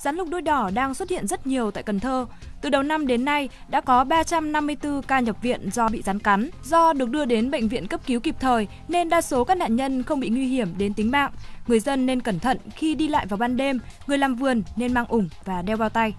rắn lục đuôi đỏ đang xuất hiện rất nhiều tại Cần Thơ. Từ đầu năm đến nay đã có 354 ca nhập viện do bị rắn cắn. Do được đưa đến bệnh viện cấp cứu kịp thời nên đa số các nạn nhân không bị nguy hiểm đến tính mạng. Người dân nên cẩn thận khi đi lại vào ban đêm, người làm vườn nên mang ủng và đeo bao tay.